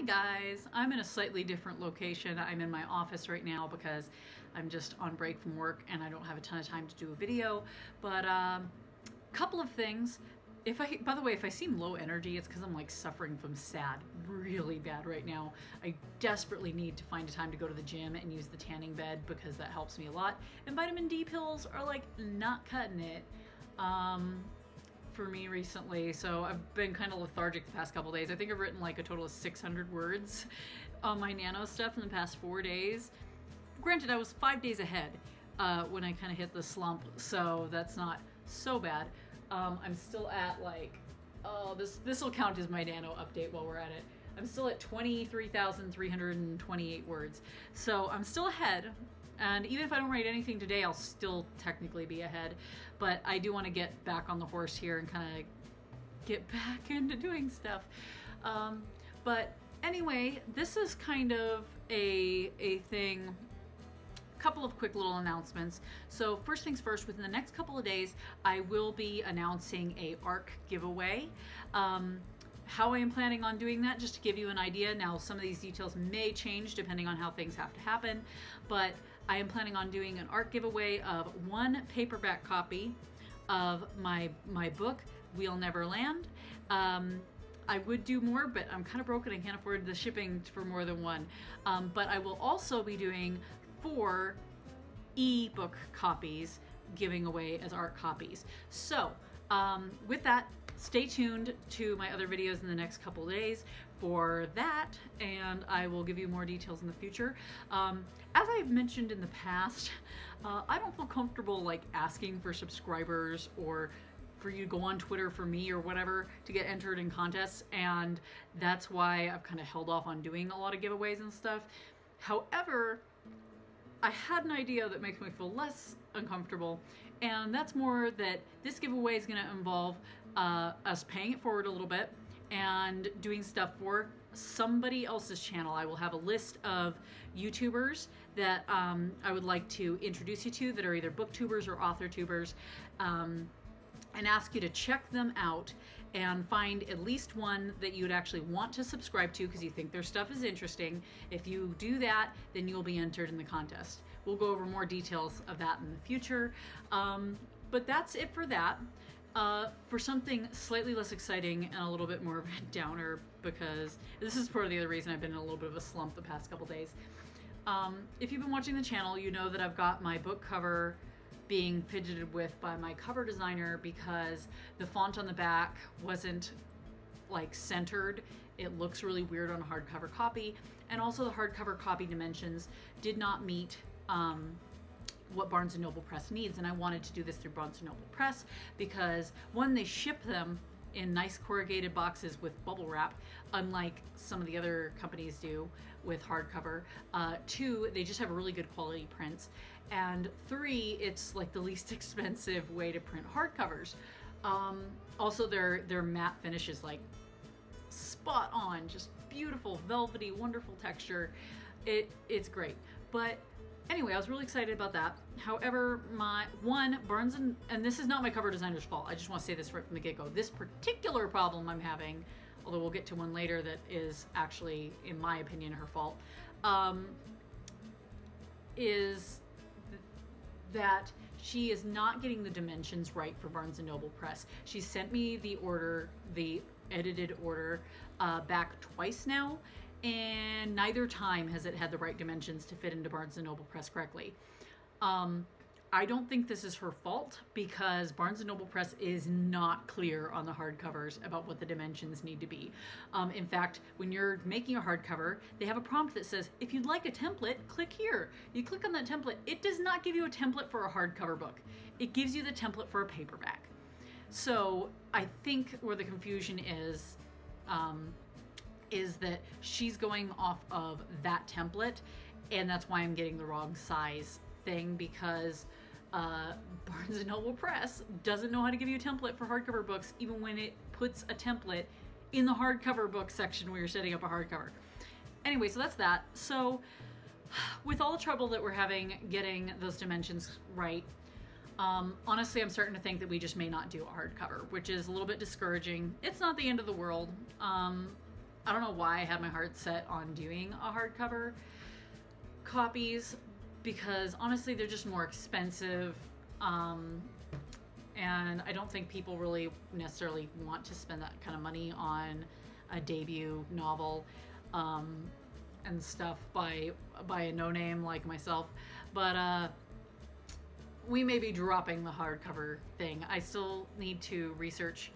Hi guys, I'm in a slightly different location. I'm in my office right now because I'm just on break from work and I don't have a ton of time to do a video. But a um, couple of things. If I, by the way, if I seem low energy, it's because I'm like suffering from SAD really bad right now. I desperately need to find a time to go to the gym and use the tanning bed because that helps me a lot. And vitamin D pills are like not cutting it. Um, for me recently, so I've been kind of lethargic the past couple days. I think I've written like a total of 600 words on my nano stuff in the past four days. Granted, I was five days ahead uh, when I kind of hit the slump, so that's not so bad. Um, I'm still at like, oh, this this will count as my nano update while we're at it. I'm still at 23,328 words, so I'm still ahead. And even if I don't write anything today, I'll still technically be ahead. But I do want to get back on the horse here and kind of get back into doing stuff. Um, but anyway, this is kind of a, a thing A couple of quick little announcements. So first things first, within the next couple of days, I will be announcing a ARC giveaway. Um, how I am planning on doing that, just to give you an idea. Now, some of these details may change depending on how things have to happen, but I am planning on doing an ARC giveaway of one paperback copy of my, my book, We'll Never Land. Um, I would do more, but I'm kind of broken. I can't afford the shipping for more than one. Um, but I will also be doing four e-book copies giving away as ARC copies. So um, with that, stay tuned to my other videos in the next couple days for that and I will give you more details in the future. Um, as I've mentioned in the past, uh, I don't feel comfortable like asking for subscribers or for you to go on Twitter for me or whatever to get entered in contests and that's why I've kind of held off on doing a lot of giveaways and stuff. However, I had an idea that makes me feel less uncomfortable, and that's more that this giveaway is going to involve uh, us paying it forward a little bit and doing stuff for somebody else's channel. I will have a list of YouTubers that um, I would like to introduce you to that are either booktubers or author tubers. Um, and ask you to check them out and find at least one that you would actually want to subscribe to because you think their stuff is interesting. If you do that, then you'll be entered in the contest. We'll go over more details of that in the future. Um, but that's it for that. Uh, for something slightly less exciting and a little bit more of a downer because this is part of the other reason I've been in a little bit of a slump the past couple days. Um, if you've been watching the channel, you know that I've got my book cover being fidgeted with by my cover designer because the font on the back wasn't like centered. It looks really weird on a hardcover copy. And also the hardcover copy dimensions did not meet um, what Barnes & Noble Press needs. And I wanted to do this through Barnes & Noble Press because one, they ship them in nice corrugated boxes with bubble wrap, unlike some of the other companies do with hardcover. Uh, two, they just have really good quality prints. And three, it's like the least expensive way to print hardcovers. Um, also, their, their matte finish is like spot on, just beautiful, velvety, wonderful texture. It, it's great. But Anyway, I was really excited about that. However, my one Barnes and and this is not my cover designer's fault. I just want to say this right from the get-go. This particular problem I'm having, although we'll get to one later that is actually, in my opinion, her fault, um, is th that she is not getting the dimensions right for Barnes & Noble Press. She sent me the order, the edited order, uh, back twice now, and neither time has it had the right dimensions to fit into Barnes & Noble Press correctly. Um, I don't think this is her fault because Barnes & Noble Press is not clear on the hardcovers about what the dimensions need to be. Um, in fact, when you're making a hardcover, they have a prompt that says, if you'd like a template, click here. You click on that template. It does not give you a template for a hardcover book. It gives you the template for a paperback. So I think where the confusion is, um, is that she's going off of that template and that's why I'm getting the wrong size thing because uh, Barnes & Noble Press doesn't know how to give you a template for hardcover books even when it puts a template in the hardcover book section where you're setting up a hardcover. Anyway, so that's that. So with all the trouble that we're having getting those dimensions right, um, honestly, I'm starting to think that we just may not do a hardcover, which is a little bit discouraging. It's not the end of the world. Um, I don't know why I had my heart set on doing a hardcover copies because honestly they're just more expensive um, and I don't think people really necessarily want to spend that kind of money on a debut novel um, and stuff by by a no name like myself but uh, we may be dropping the hardcover thing. I still need to research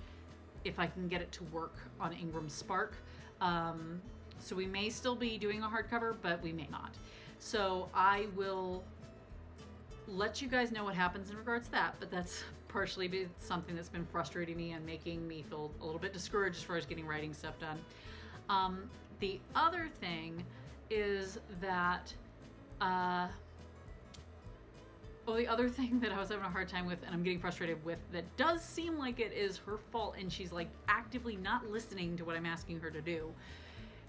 if I can get it to work on Ingram Spark um, so we may still be doing a hardcover but we may not so I will let you guys know what happens in regards to that, but that's partially something that's been frustrating me and making me feel a little bit discouraged as far as getting writing stuff done. Um, the other thing is that, uh, well, the other thing that I was having a hard time with and I'm getting frustrated with that does seem like it is her fault and she's like actively not listening to what I'm asking her to do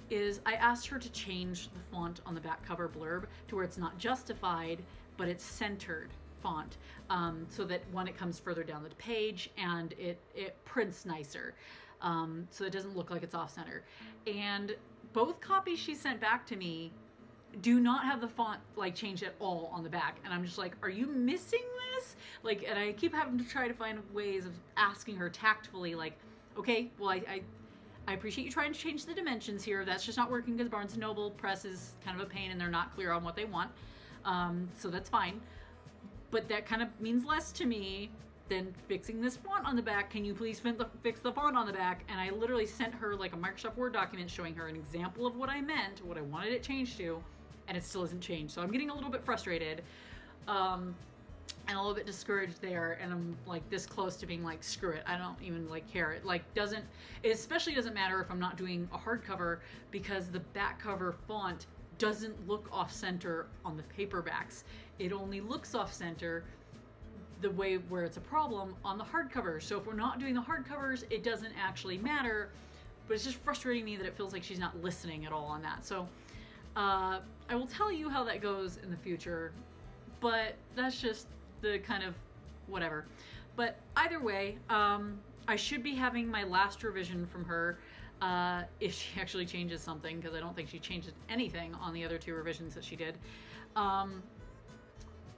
is I asked her to change the font on the back cover blurb to where it's not justified but it's centered font um, so that when it comes further down the page and it, it prints nicer um, so it doesn't look like it's off center. And both copies she sent back to me do not have the font like changed at all on the back and i'm just like are you missing this like and i keep having to try to find ways of asking her tactfully like okay well i i, I appreciate you trying to change the dimensions here that's just not working because barnes and noble press is kind of a pain and they're not clear on what they want um, so that's fine. But that kind of means less to me than fixing this font on the back. Can you please fix the font on the back? And I literally sent her like a Microsoft Word document showing her an example of what I meant, what I wanted it changed to, and it still hasn't changed. So I'm getting a little bit frustrated. Um, and a little bit discouraged there and i'm like this close to being like screw it i don't even like care it like doesn't it especially doesn't matter if i'm not doing a hardcover because the back cover font doesn't look off center on the paperbacks. It only looks off center the way where it's a problem on the hardcovers. So if we're not doing the hardcovers, it doesn't actually matter. But it's just frustrating me that it feels like she's not listening at all on that. So uh, I will tell you how that goes in the future, but that's just the kind of whatever. But either way, um, I should be having my last revision from her uh, if she actually changes something, because I don't think she changed anything on the other two revisions that she did. Um,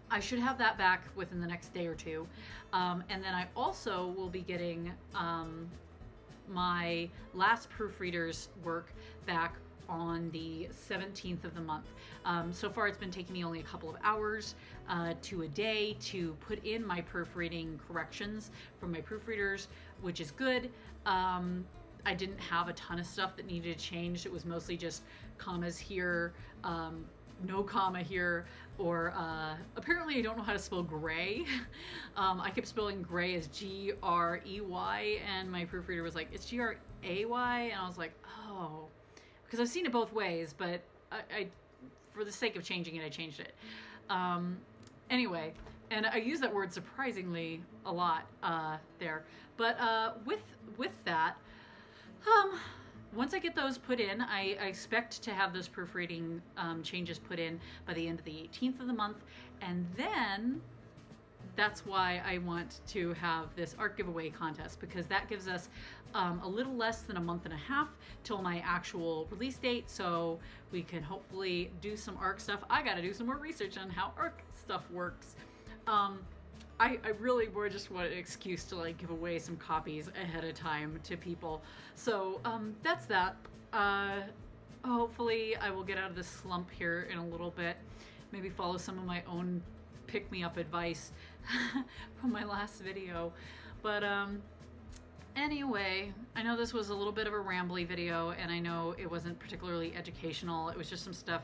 I should have that back within the next day or two. Um, and then I also will be getting um, my last proofreader's work back on the 17th of the month. Um, so far, it's been taking me only a couple of hours uh, to a day to put in my proofreading corrections from my proofreaders, which is good. Um, I didn't have a ton of stuff that needed to change. It was mostly just commas here, um, no comma here, or uh, apparently I don't know how to spell gray. um, I kept spelling gray as G R E Y, and my proofreader was like, it's G R A Y, and I was like, oh, because I've seen it both ways, but I, I, for the sake of changing it, I changed it. Um, anyway, and I use that word surprisingly a lot uh, there. But uh, with with that, um, once I get those put in, I, I expect to have those proofreading um, changes put in by the end of the 18th of the month. And then that's why I want to have this ARC giveaway contest because that gives us um, a little less than a month and a half till my actual release date. So we can hopefully do some ARC stuff. I got to do some more research on how ARC stuff works. Um, I, I really more just want an excuse to like give away some copies ahead of time to people. So um, that's that. Uh, hopefully I will get out of this slump here in a little bit. Maybe follow some of my own pick me up advice from my last video. But um, anyway, I know this was a little bit of a rambly video and I know it wasn't particularly educational. It was just some stuff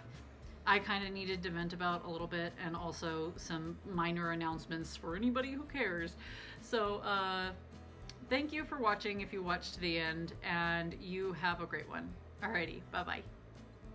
I kind of needed to vent about a little bit and also some minor announcements for anybody who cares. So, uh, thank you for watching if you watched to the end, and you have a great one. Alrighty, bye bye.